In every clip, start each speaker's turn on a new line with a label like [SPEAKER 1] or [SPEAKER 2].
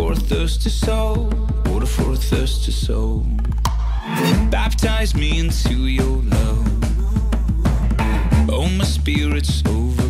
[SPEAKER 1] for a thirsty soul, water for a thirsty soul. Baptize me into your love. Oh, my spirit's over.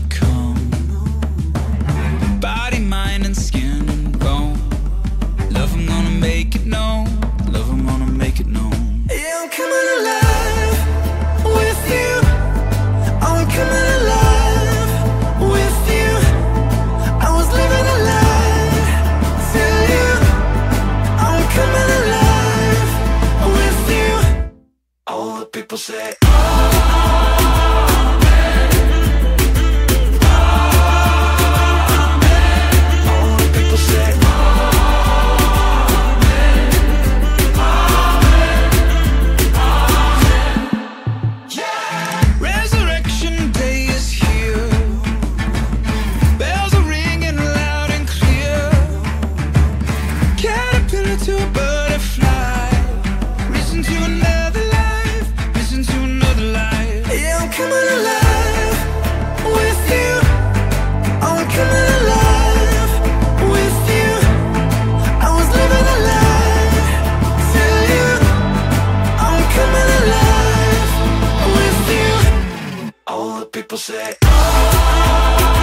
[SPEAKER 2] people say, oh.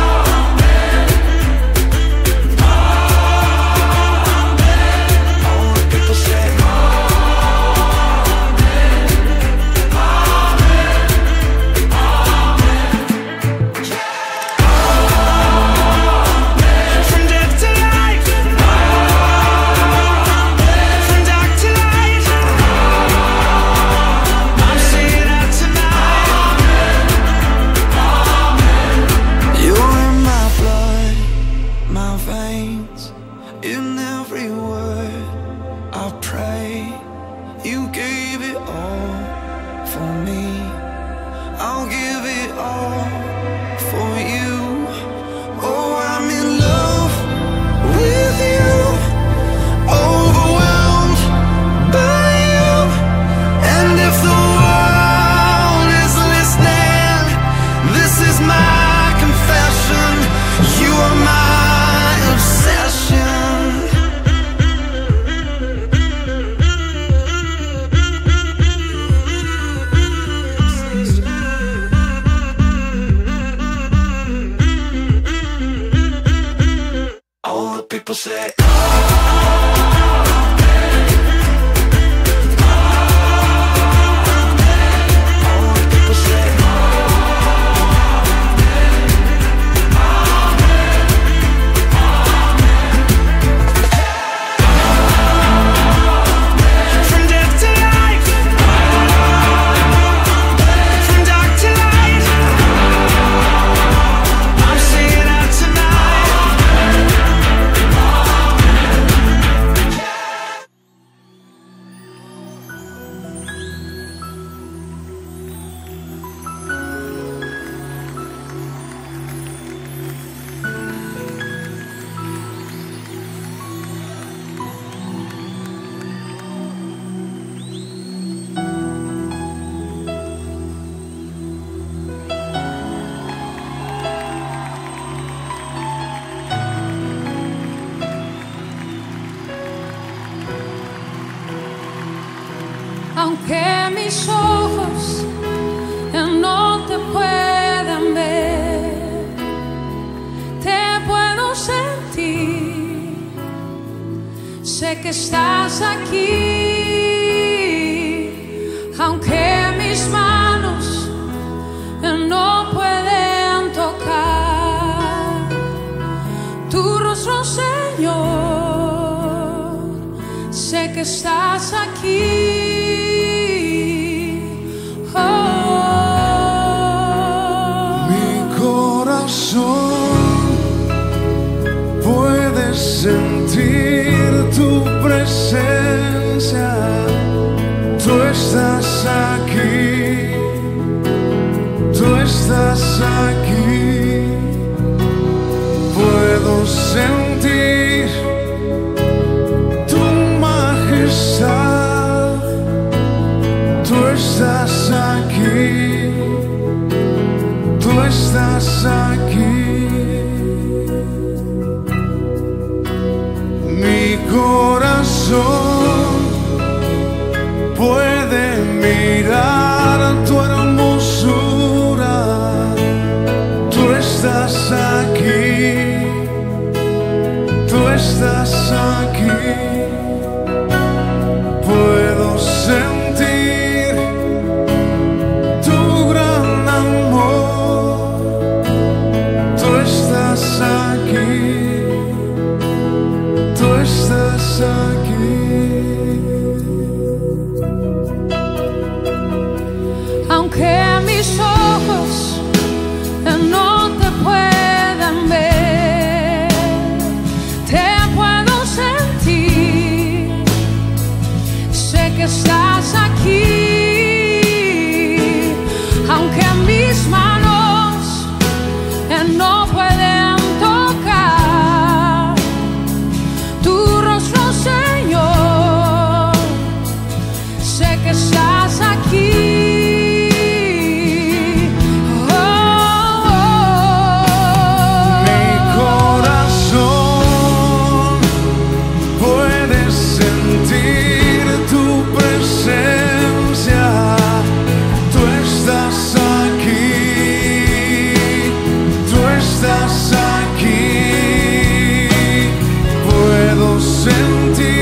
[SPEAKER 3] Sé que estás aquí, aunque mis manos no pueden tocar tu rostro, Señor. Sé que estás aquí.
[SPEAKER 4] the sun.
[SPEAKER 3] Que estás aquí. Oh, oh. Mi
[SPEAKER 4] corazón puede sentir tu presencia. Tú estás aquí. Tú estás aquí. Puedo sentir.